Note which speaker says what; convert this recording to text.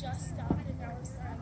Speaker 1: just stopped and I was like.